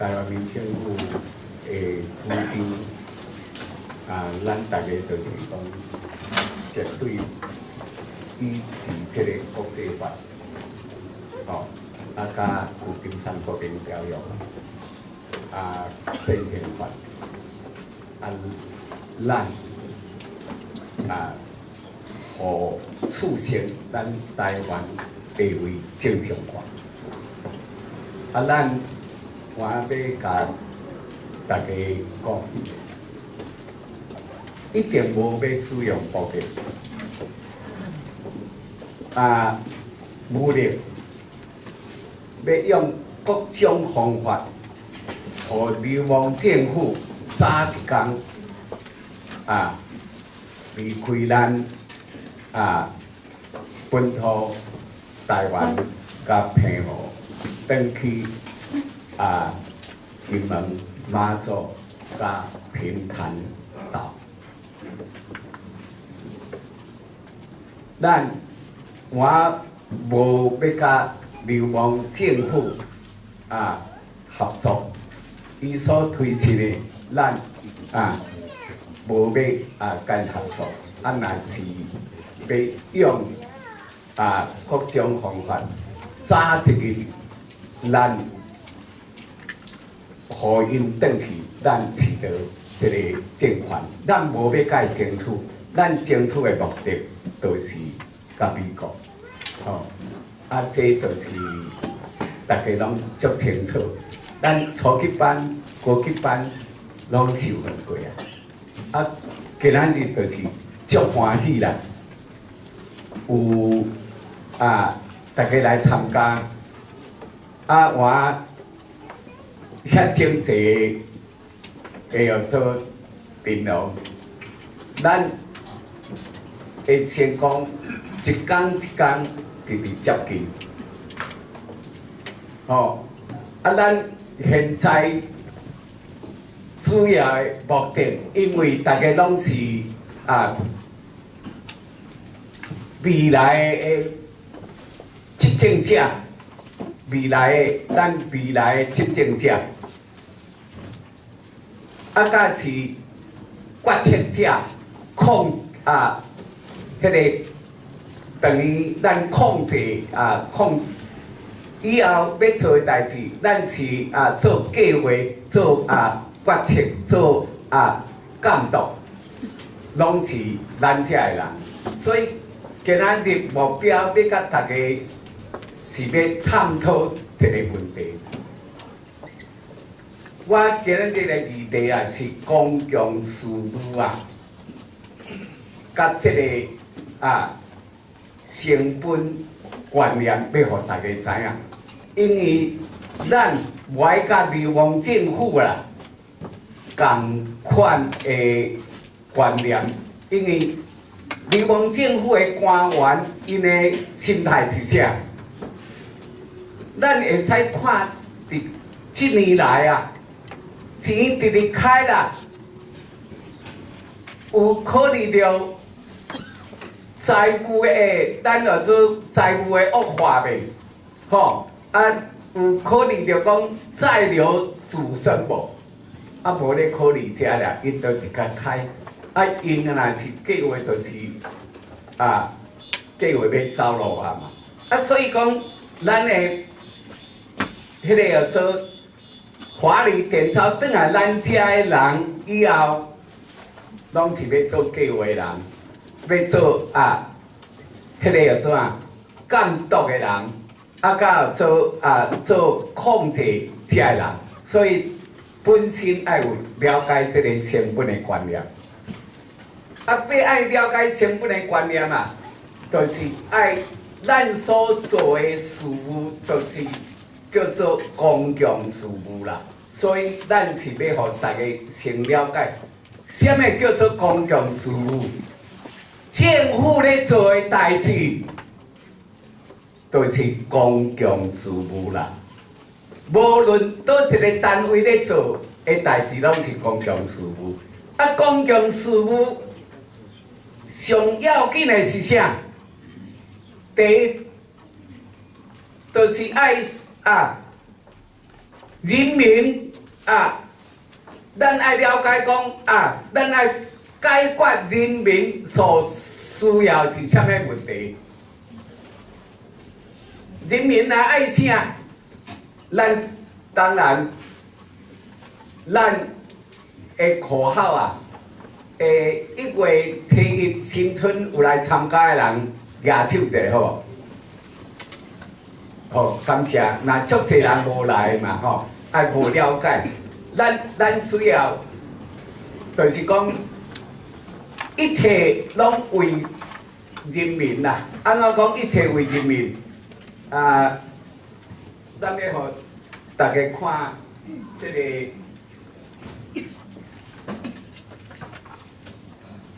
台湾民政府的主张啊，咱大家就是讲绝对依据这个国际法，哦，啊加旧金山和平条约，啊宪政法，啊咱啊，互促成咱台湾地位正常化。啊，咱我要甲大家讲，一定无要使用暴力，啊，武力，要用各种方法，互流亡政府早一天啊离开咱啊本土台湾甲平和。登去啊，金门、马祖、甲平潭岛，咱我无要甲流氓政府啊合作，伊所推出的咱啊无要啊跟合作，啊若是要用啊各种方法，早一个。咱，互因转去，咱取得即个政权，咱无要甲伊争取，咱争取的目的就是甲美国，吼，啊，这就是大家拢足清楚，咱初级班、高级班拢受训过啊，啊，今仔日就是足欢喜啦，有啊，大家来参加。啊，我遐经济会要做平衡，咱会先讲一工一工直直接近，哦，啊，咱现在主要的目的，因为大家拢是啊未来的执政者。未来的咱未来的执政者，啊，甲是决策者控啊，迄个等于咱控制啊控以后要做诶代志，咱是啊做计划、做啊决策、做啊监督，拢是咱遮诶人，所以今仔日目标要甲大家。是要探讨一个问题。我今日这个议题啊，是公共事务啊，甲这个啊成本观念要互大家知影。因为咱外甲流亡政府啦，共款的观念，因为流亡政府的官员，因的心态是啥？咱会使看，伫即年来啊，钱直直开啦，有考虑到财务的，咱叫做财务的恶化未？吼，啊，有考虑到讲再留子孙无？啊，无咧考虑遮俩，因都直较开，啊，因若是计划就是啊，计划要走路啊嘛，啊，所以讲咱的。迄个要做华丽电操，转来咱遮的人以后，拢是要做计划人，要做啊，迄个叫做啊，监督的人，啊，甲做啊做控制遮的人，所以本身爱有了解这个成本的观念。啊，要爱了解成本的观念啊，就是爱咱所做的事务，就是。叫做公共事务啦，所以咱是要互大家先了解，什么叫做公共事务？政府咧做诶代志，都是公共事务啦。无论倒一个单位咧做诶代志，拢是公共事务。啊，公共事务上要紧诶是啥？第一，就是爱。啊！人民啊，咱爱了解讲啊，咱爱解决人民所需要是啥物问题？人民来爱啥？咱当然，咱的口号啊，诶，一月初一新春有来参加的人举手者好。哦，感谢。那足侪人无来嘛，吼，爱无了解。咱咱主要就是讲，一切拢为人民啦。安怎讲一切为人民？啊，咱要互大家看这个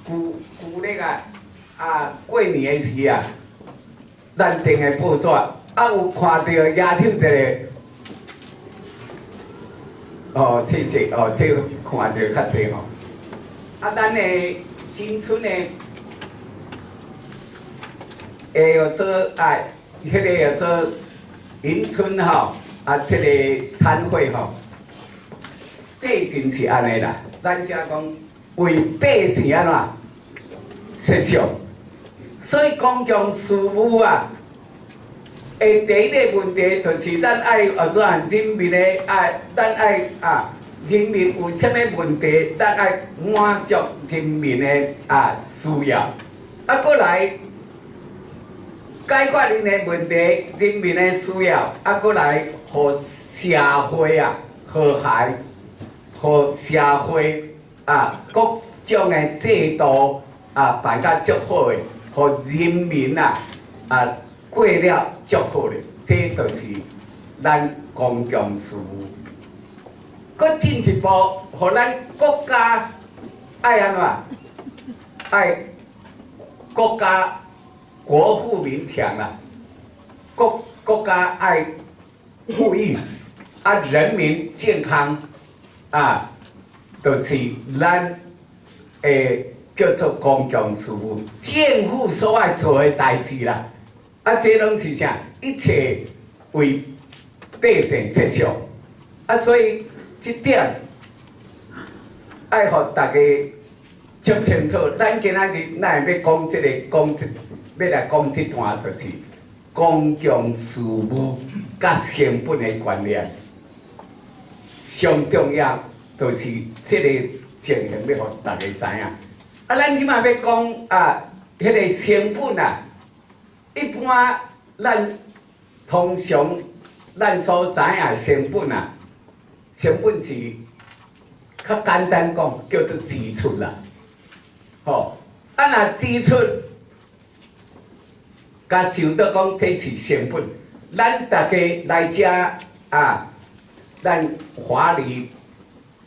旧旧历啊，啊，过年的时啊，咱定的报纸。啊，有看到亚手的哦，谢谢哦，这看到较济吼。啊，咱的新春的，会要做啊，迄个要做迎春吼，啊，这个餐会吼，背景是安尼啦。咱遮讲为百姓安怎设想，所以公共事务啊。诶，第一个问题就是咱爱学做人民的爱，咱爱啊，人民有啥物问题，咱爱满足人民的啊需要。啊，过来解决因的问题，人民的需要。啊，过来，互社会啊和谐，互社会啊各种的制度啊办甲足好诶，互人民啊啊。过了足好咧，这就是咱公共事务。搁进一步，互咱国家爱安怎？爱国家国富民强啊！国国家爱富裕啊，人民健康啊，就是咱诶叫做公共事务，政府所爱做诶代志啦。啊，这拢是啥？一切为百姓设想。啊，所以这点爱互大家讲清楚。咱今仔日咱要讲这个讲这，要来讲这段，就是公共事务甲成本的观念，上重要就是这个情形要互大家知影。啊，咱即马要讲啊，迄个成本啊。一般咱通常咱所知影成本啊，成本是较简单讲叫做支出啦，吼。啊，若支出，甲想到讲这是成本，咱大家来遮啊，咱华丽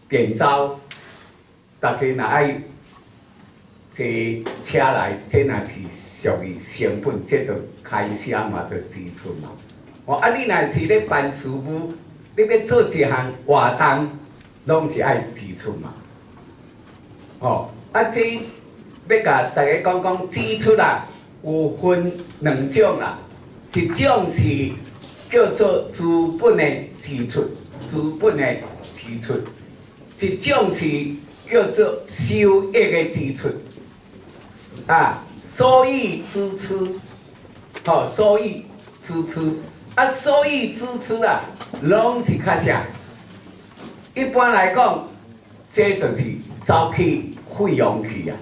点招，大家若爱。坐车来，这若是属于成本，这着开销嘛，着支出嘛。哦，啊，你若是咧办事务，你要做一项活动，拢是爱支出嘛。哦，啊，这要甲大家讲讲支出啦，有分两种啦，一种是叫做资本的支出，资本的支出；一种是叫做收益的支出。啊，收益支出，吼，收益支出，啊，收益支出啊，拢是较啥？一般来讲，这就是走去费用去啊。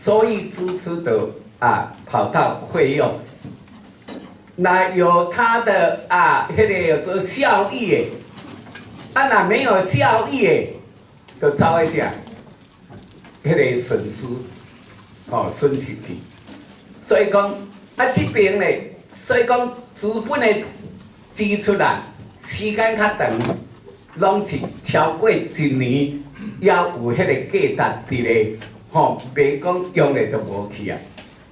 收益支出的啊，跑到费用，那有它的啊，迄个有做效益的，啊，那没有效益的，就走一下，迄个损失。哦，损失去，所以讲啊，这边咧，所以讲资本的支出啊，时间较长，拢是超过一年，要有迄个价值伫咧，吼，别讲用咧就无去啊。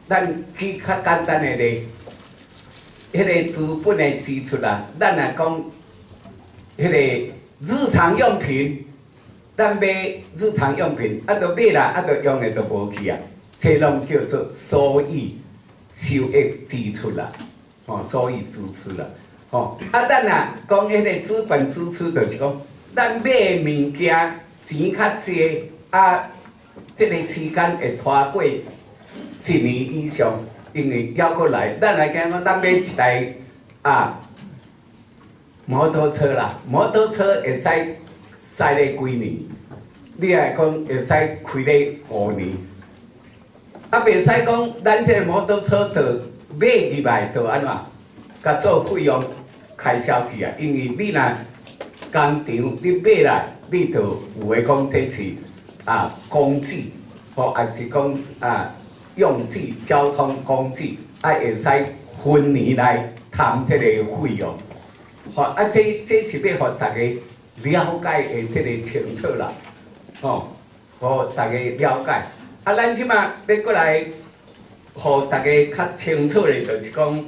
咱去较简单的咧，迄个资本的支出啊，咱来讲，迄个日常用品，咱买日常用品，啊，都买啦，啊，都用咧就无去啊。这拢叫做收益收益支出啦，吼，收益支出啦，吼。啊，咱啊讲迄个资本支出，就是讲咱买物件钱较济，啊，这个时间会拖过一年以上，因为要过来，咱来讲讲，咱买一台啊摩托车啦，摩托车会使驶咧几年？你来讲会使开咧五年，啊，袂使讲咱这个摩托车就买入来就安怎，甲做费用开销去啊？因为你若工厂你买来，你就有诶讲这是啊工具，或还是讲啊用具、交通工具，啊会使分年来谈这个费用，好啊，这这是要互大家了解诶这个清楚啦。吼，互大家了解。啊，咱即马要过来，互大家较清楚的，就是讲，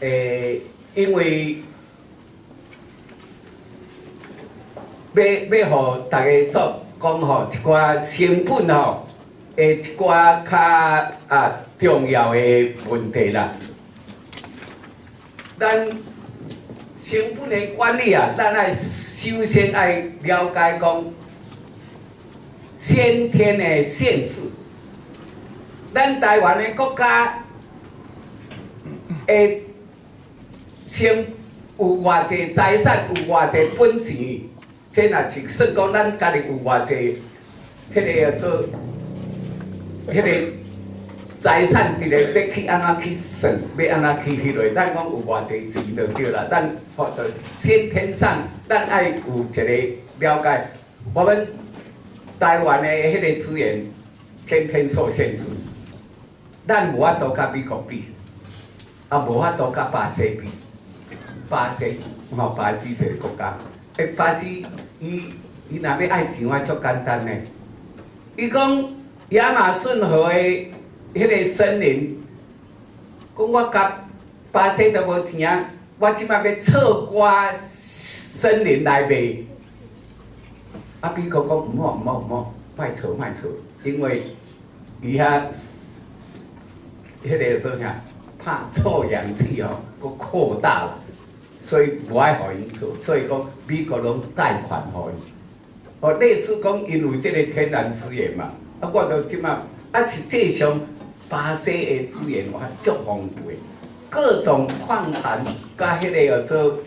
诶，因为要要互大家做讲吼，一寡成本吼，诶，一寡较啊重要的问题啦。咱成本的管理啊，咱爱。首先爱了解讲先天的限制，咱台湾的国家会先有偌济财产，有偌济本钱，这若是算讲咱家己有偌济，迄个做，迄个。财产伫咧要去安怎去算，要安怎去迄落，咱讲有偌济钱就对啦。咱或者先天上，咱爱有一个了解。我们台湾的迄个资源先天受限制，咱无法度甲美国比，啊无法度甲巴西比。巴西吼，巴西这个国家，诶，巴西伊伊若要爱钱，我足简单诶。伊讲亚马逊河诶。迄个森林，讲我甲巴西都无钱，我即摆要错瓜森林来卖。啊，美国讲毋好毋好毋好，卖错卖错，因为伊遐迄个做啥，怕臭氧气哦，佫扩大了，所以无爱互因做，所以讲美国拢贷款互伊。哦，类似讲因为即个天然资源嘛，啊，我都即摆啊实际上。巴西的资源哇足丰富的，各种矿产甲迄个叫做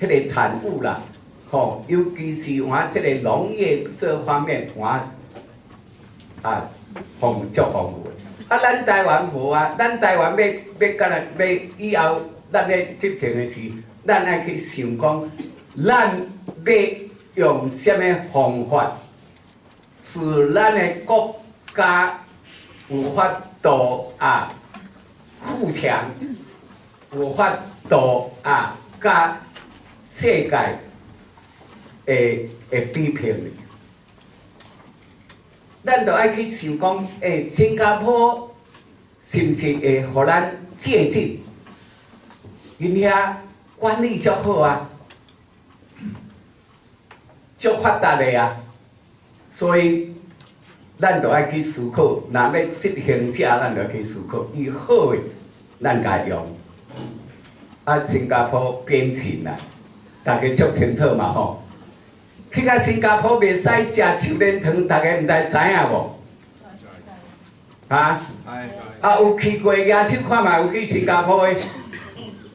迄个产物啦，吼，尤其是我即个农业这方面，我啊丰足丰富。啊，咱台湾无啊，咱台湾要要干来要以后咱要执政的是，咱爱去想讲，咱要用什么方法，使咱的国家有法。度啊，富强，有法度啊，甲世界会会比拼。咱着爱去想讲，诶，新加坡是毋是会互咱借鉴？因遐管理足好啊，足发达诶啊，所以。咱着爱去思考，若要执行者，咱着去思考，伊好诶，咱家用。啊，新加坡变钱啦，大家足清楚嘛吼。去到新加坡袂使食秋莲汤，大家毋知知影无？啊？啊，有去过亚洲看嘛？有去新加坡的？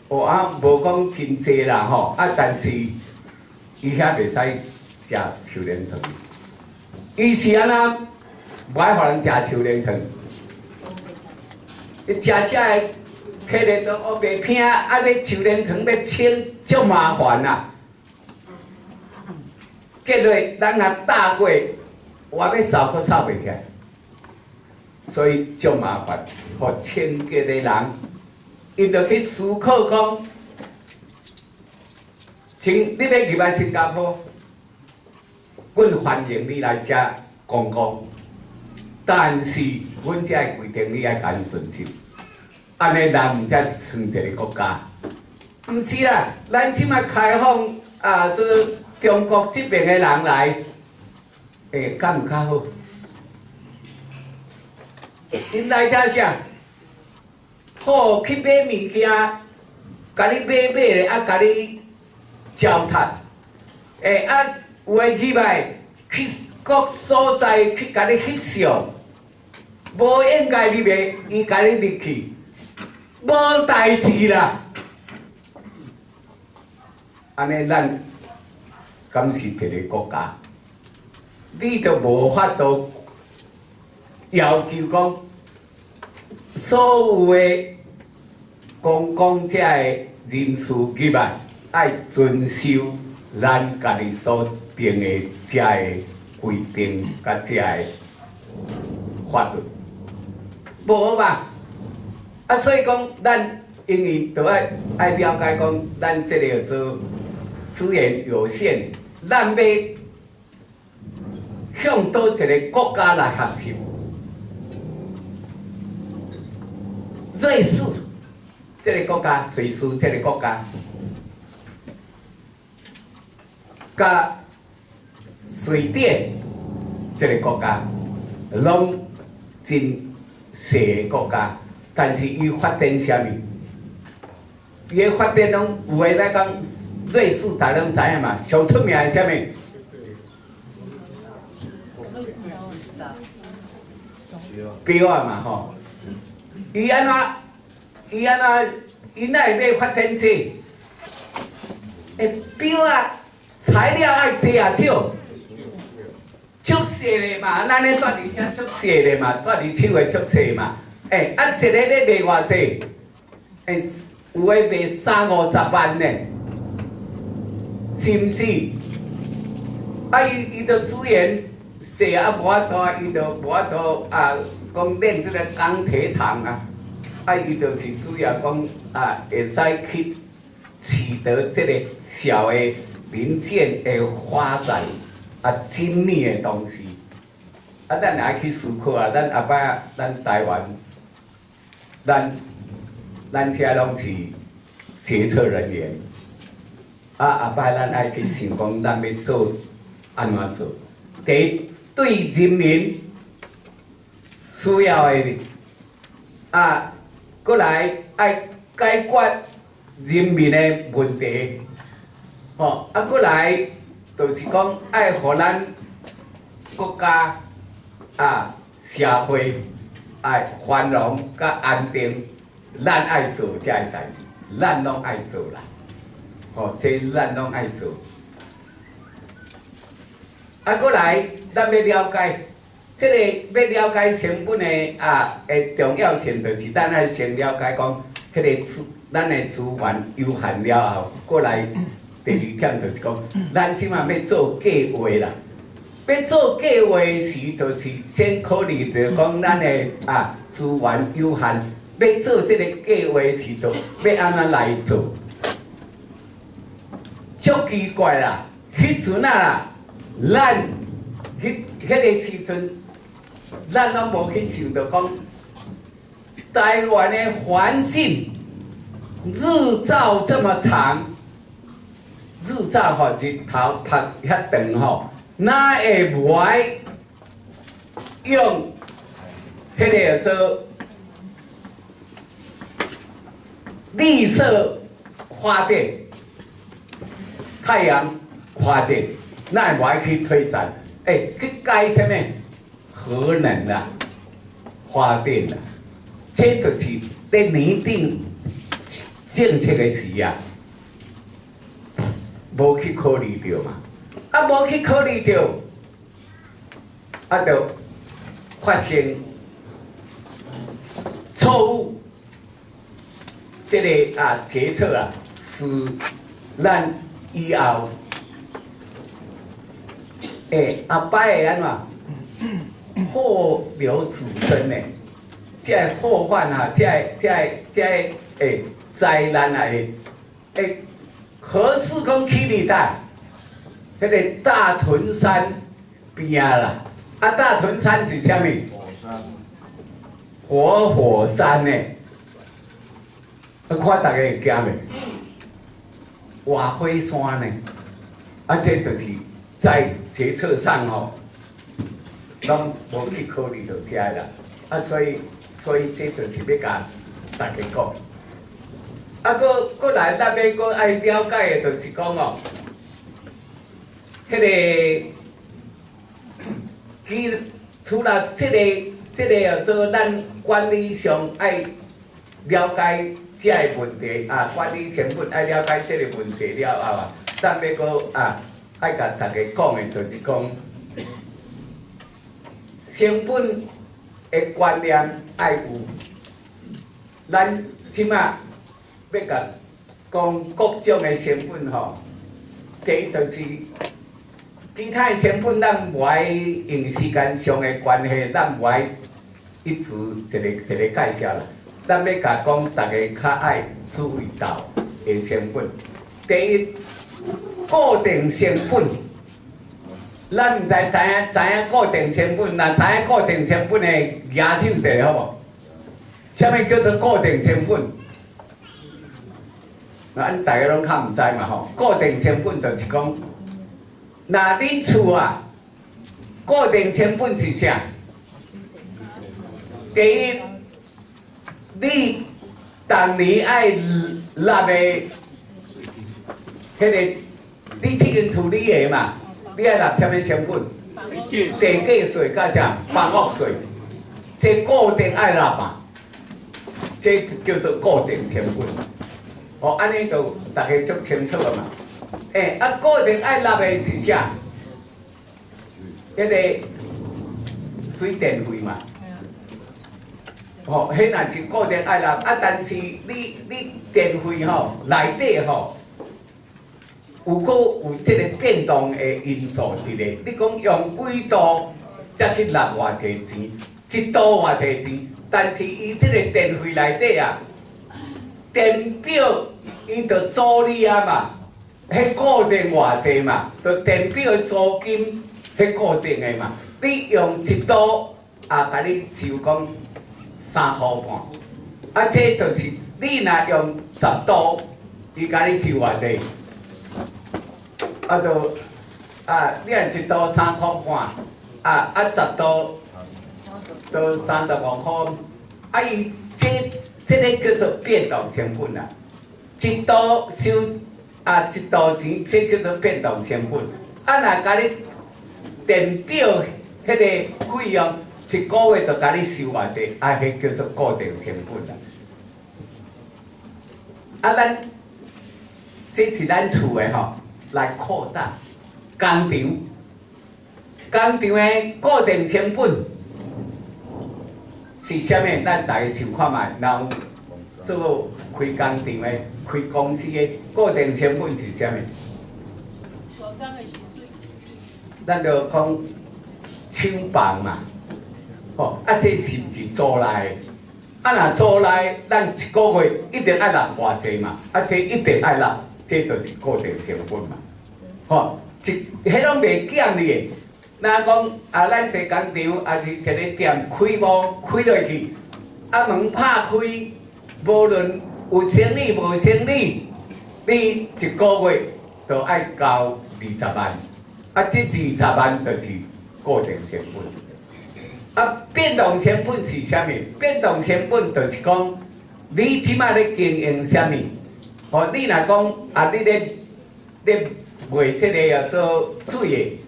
哦啊，无讲真济啦吼。啊，但是伊遐袂使食秋莲汤，伊是安怎？无爱互人食秋莲汤，食食诶，体力都乌白拼，啊！你秋莲汤要清，足麻烦啦。结果咱若大过，我要扫阁扫袂起，所以足麻烦。互清洁的人，伊着去思考讲，请你要入来新加坡，阮欢迎你来遮观光。但是，阮遮个规定你爱甲因遵守，安尼人毋才算一个国家。毋是啦，咱即摆开放啊，这中国这边个人来，会敢毋较好？因来遮啥？好去买物件，甲你买买咧，啊，甲你交谈，诶啊，有诶去来去各所在去甲你翕相，无应该入诶，伊甲你入去，无代志啦。安尼咱敢是一个国家，你都无法度要求讲所有诶公共遮诶人士入来，爱遵守咱家己所定诶遮诶规定，甲遮诶法律，无吧？啊，所以讲咱因为都爱爱了解讲，咱即个做。资源有限，咱要向倒一个国家来学习？瑞士这个国家，瑞士这个国家，甲瑞典这个国家，拢真小国家，但是伊发展啥物？伊发展拢有诶来讲。瑞士大家拢知影嘛？上出名的啥物？表啊嘛吼！伊安怎？伊安怎？伊哪会要发展车？诶，表啊，材料爱济啊少，足细的嘛，咱咧住伫遮足细的嘛，住伫手诶足细嘛。诶，啊一个咧卖偌济？诶，有诶卖三五十万呢。是毋是？啊，伊伊着资源细啊，无法度，伊着无法度啊，讲练即个钢铁厂啊，啊，伊着是主要讲啊，会使去取得即个小的零件的发展啊，精密的东西。啊，咱来去思考啊，咱后摆咱台湾，咱咱遮拢是决策人员。啊！后摆咱爱去想讲，咱要做安怎做？第一，对人民需要的啊，过来爱解决人民的问题，吼啊，过来就是讲爱互咱国家啊社会爱繁荣甲安定，咱爱做遮个代志，咱拢爱做啦。哦，这咱拢爱做。啊，过来，咱要了解，这个要了解成本的啊，诶，重要性就是咱爱先了解讲，迄个资，咱的资源有限了后，过来第二点就是讲，咱即马要做计划啦。要做计划时，就是先考虑着讲，咱的啊资源有限，要做这个计划时，就要安怎来做。足奇怪啦！迄阵啊，咱迄迄个时阵，咱拢无去想到讲，台湾的环境日照这么长，日照吼日头晒遐长吼，哪会无爱用迄个做绿色发电？太阳发电，那我还可以推展，哎，去改什么核能啊，发电啊，这就是在拟定政策的时啊，无去考虑到嘛，啊，无去考虑到，啊，就发生错误，这个啊决策啊是让。以后，诶，阿伯会安怎？祸留子孙呢？这祸患啊，这这这诶灾难啊，诶，何时讲起你带？迄个大屯山边啦，啊，大屯山是啥物？火山。活火山呢？啊，看大家会惊未？瓦灰山呢？啊，这就是在决策上哦，拢无去考虑到遮啦。啊，所以所以这就是要甲大家讲。啊，搁搁来，咱要搁爱了解的，就是讲哦，迄个，其除了即个，即个要做咱管理上爱了解这个问题啊，管理成本爱了解这个问题了后啊，咱要搁啊，爱甲大家讲的，就是讲成本的观念爱有，咱即马要甲讲各种的成本吼，第一就是。其他的成本，咱无爱用时间上的关系，咱无爱一直一个一个介绍啦。咱要甲讲，大家较爱注意到的成本。第一，固定成本，咱毋知知影知影固定成本，若知影固定成本的牙手地好无？啥物叫做固定成本？咱大家拢较毋知嘛吼，固定成本就是讲。那恁厝啊，固定成本是啥？第一，你逐年爱纳个，迄个，你即间厝你的嘛，你爱纳什么成本？地价税加啥？房屋税，这固定爱纳嘛？这叫做固定成本。哦，安尼就大家足清楚了嘛。诶，啊，固定爱纳的是啥？迄个水电费嘛，吼，迄若是固定爱纳，啊，但是你你电费吼内底吼，有个有即个变动的因素伫咧。你讲用几度才去纳偌济钱，一度偌济钱，但是伊即个电费内底啊，电表伊着租你啊嘛。迄固定偌济嘛，着电表的租金，迄固定的嘛。你用一度啊，甲你收讲三箍半，啊，这就是你若用十度，伊甲你收偌济，啊，就啊，你若一度三箍半，啊啊，十度都三十五箍，啊，伊这这个叫做变动成本啦，一度收。啊，一度钱，这叫做变动成本。啊，若甲你电表迄个费用，一个月就甲你收偌济，啊，迄叫做固定成本啦。啊，咱这是咱厝的吼，来扩大工厂，工厂的固定成本是虾米？咱大家想看卖，然后做开工厂的。开公司的固定成本是啥物？咱就讲厂房嘛，吼，啊，这是毋是租来？啊，若租来，咱一个月一定爱纳偌济嘛？啊，这一定爱纳，这就是固定成本嘛，吼，一迄拢袂减哩。若讲啊，咱这工厂啊是一个店开无开落去，啊门拍开，无论。有生意无生意，你一个月都爱交二十万，啊，这二十万就是固定成本。啊，变动成本是啥物？变动成本就是讲，你即马咧经营啥物？哦，你若讲啊，你咧咧卖即个要做水的，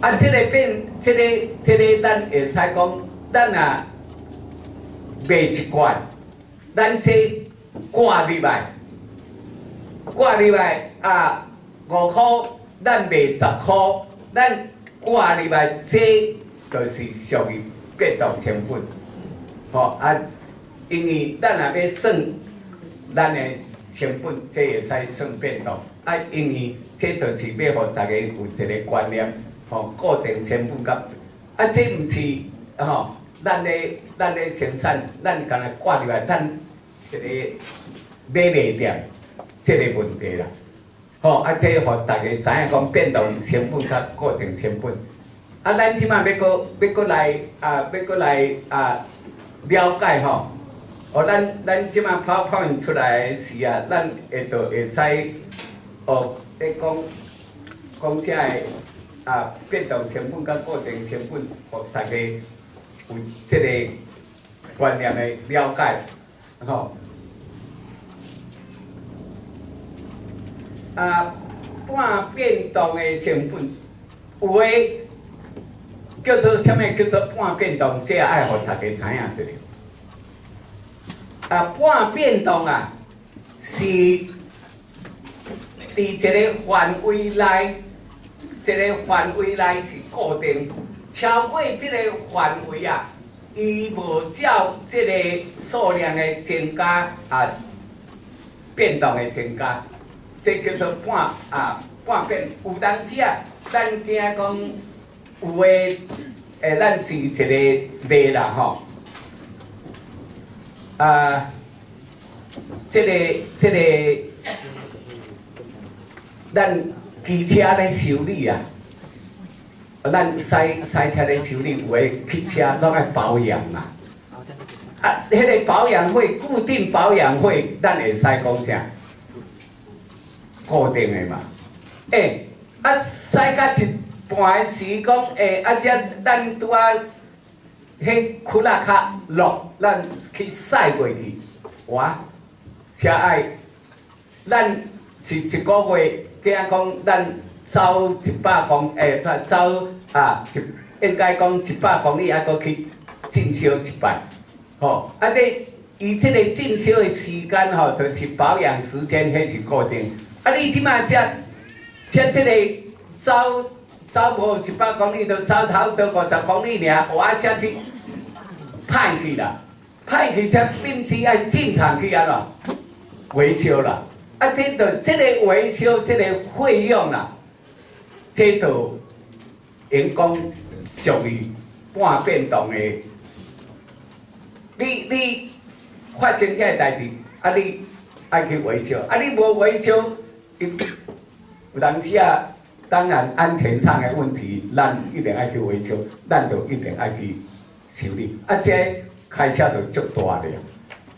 啊，即个变，即个即个咱会使讲，咱啊卖一罐。咱这挂入来，挂入来啊，五箍，咱卖十箍，咱挂入来这就是属于变动成本，吼啊，因为咱若要算咱的成本，这会使算变动，啊，因为这就是要互大家有一个观念，吼，固定成本甲，啊，这毋是吼。咱的，咱的生产，咱干来挂入来，咱一个买卖点，即个问题啦。吼，啊，即互大家知影讲变动成本甲固定成本。啊，咱即摆要搁要搁来啊，要搁来啊了解吼。哦，咱咱即摆跑跑完出来时啊，咱会着会使哦，咧讲讲遮个啊变动成本甲固定成本，互大家。有即个观念的了解，吼，啊，半变动的成本，有诶叫做什么叫做半变动？这爱互大家知影一下。啊，半变动啊，是伫一个范围内，一个范围内是固定，超过这个范围啊，伊无照这个数量的增加啊，变动的增加，这叫做半啊半变。有当时啊，咱惊讲有诶，诶，咱是一个例啦吼。啊，这个这个，咱汽车咧修理啊，咱赛赛车咧修理，有诶汽车拢爱保养嘛。啊，迄个保养费固定保养费，咱会使讲啥？固定诶嘛。诶，啊，赛甲一半时讲，诶，啊，只咱拄啊。迄窟窿卡落，咱去驶过去，哇！车爱，咱是一个月，惊讲咱走一百公，诶，走啊，一应该讲一百公里，还阁去进修一摆，吼！啊，你伊即个进修的时间吼，就是保养时间，迄是固定。啊，你即马只，只即个走走无一百公里，就走头多五十公里尔，我下去。歹去啦，歹去才必须要进厂去安怎维修啦。啊，这个这个维修这个费用啦，这都员工属于半变动的。你你发生这个代志，啊，你爱去维修，啊，你无维修，有当时啊，当然安全上的问题，咱一定爱去维修，咱就一定爱去。修理，啊，这开销就足大了，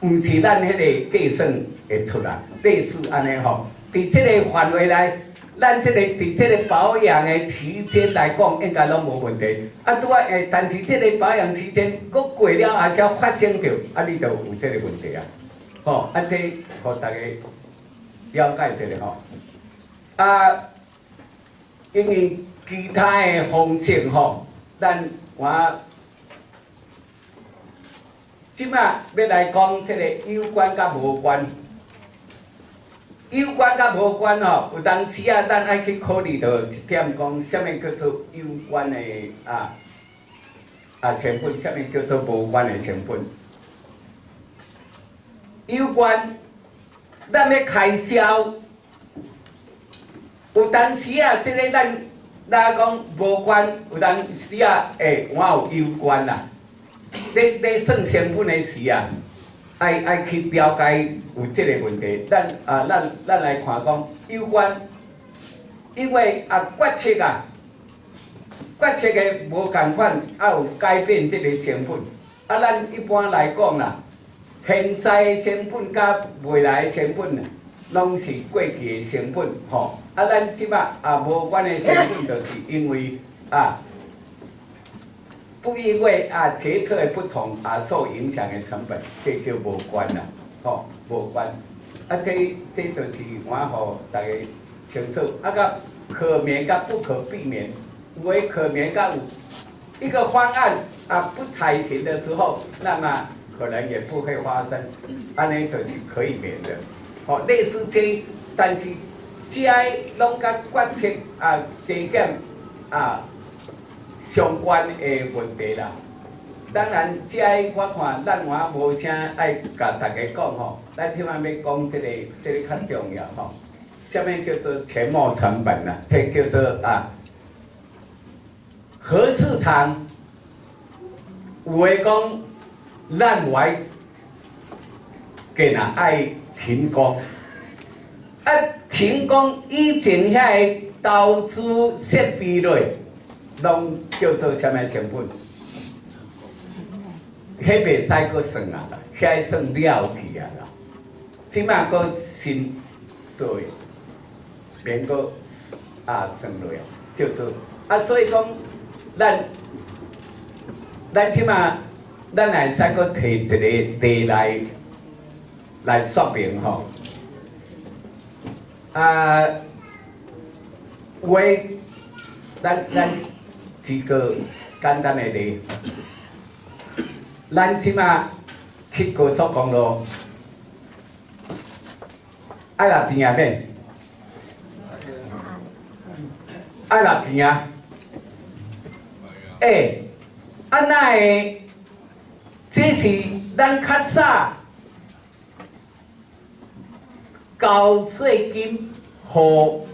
毋是咱迄个计算会出来，类似安尼吼。伫即个范围内，咱即个伫即个保养的期间来讲，应该拢无问题。啊，拄啊诶，但是即个保养期间，佫过了还是要发生着，啊，你就有即个问题啊。吼，啊，这互大家了解一下吼。啊，因为其他的方式吼，咱我。即马要来讲，即个有关甲无关，有关甲无关吼，有当时啊，咱爱去考虑到一点，讲啥物叫做有关的啊啊成分，啥物叫做无关的成分。有关，咱要开销，有当时啊，即个咱咱讲无关，有当时啊，诶，我有有关啦。咧咧算成本的时啊，爱爱去了解有即个问题。咱啊，咱咱来看讲有关，因为啊决策啊，决策的无共款，啊有改变即个成本。啊，咱一般来讲啦，现在的成本甲未来的成本，拢是过去的成本吼。啊，咱即摆啊无关的成本，就是因为啊。不因为啊决策的不同而受影响的成本，这就无关啦，吼，无关。啊，这这就是我互大家清楚。啊个可免甲不可避免，有诶可免甲有一个方案啊不采行的时候，那么可能也不会发生，安尼就是可以免的。吼，类似这，但是这拢甲决策啊地点啊。相关的问题啦，当然，即个我看咱我无啥爱甲大家讲吼，咱即摆要讲即个，即个较重要吼。下面叫做沉没成本啦，这叫做啊，核市场有诶讲，咱外计若爱停工，啊停工以前遐个投资设备类。拢叫做什么成本？迄袂使搁算啊啦，遐算了去啊啦。即摆搁新做，免搁啊算落啊，叫做啊。所以讲，咱咱即摆咱来使搁提一个例来来说明吼。啊，话，咱咱一个简单的例，咱即马去高速公路，爱拿钱啊免？爱拿钱啊？哎，啊那会？这是咱较早交税金，互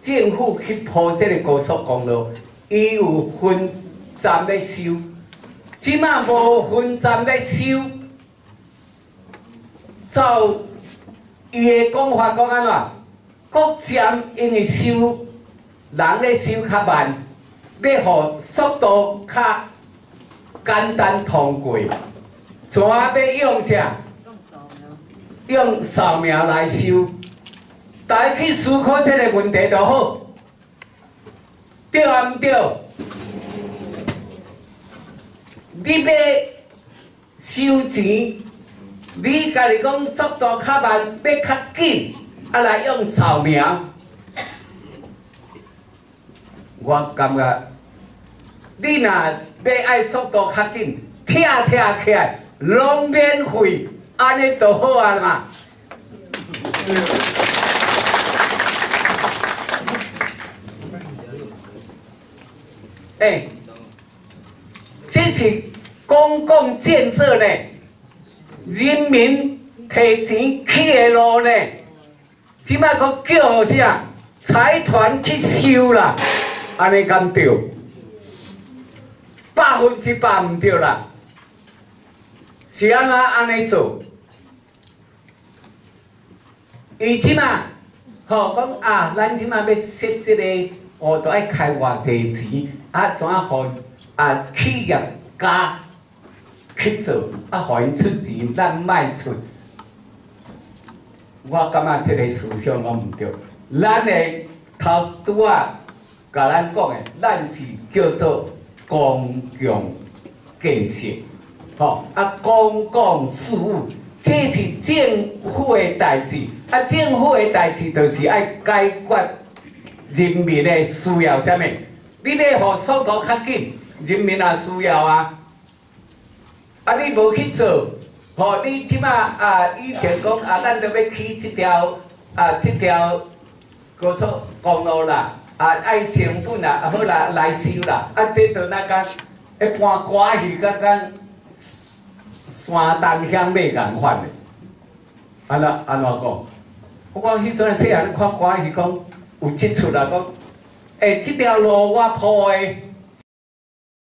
政府去铺这个高速公路，伊有分站要收，即马无分站要收，照伊的讲法讲安怎？各站因为收人咧收较慢，要互速度较简单通过。怎要用啥？用扫描来收，大家去思考这个问题就好，对啊毋对？你要收钱，你家己讲速度较慢，要较紧，啊来用扫描，我感觉你若要爱速度较紧，跳跳起来。拢免费，安尼就好啊嘛。哎，这是公共建设呢，人民提钱去的路呢，即摆佫叫啥？财团去收啦，安尼敢对？百分之百毋对啦。是安怎安尼做？伊即嘛吼讲啊，咱即马要设即个，我都爱开偌济钱，啊怎啊互啊企业家去做，啊互因出钱，咱卖出。我感觉这个思想我毋对。咱的头拄啊，甲咱讲的，咱是叫做公共建设。吼啊！公共事务，这是政府的代志。啊，政府的代志就是爱解决人民的需要。啥物？你咧互速度较紧，人民也需要啊。啊，你无去做，吼！你即马啊，以前讲啊，咱都要起即条啊，即条高速公路啦，啊，爱成本啦，啊好啦，来收啦。啊，这着那个一般歌戏甲讲。山东乡袂共款的，安怎安怎讲？我讲迄阵细汉咧看歌是讲有即出啊，讲，诶，即条路我铺的，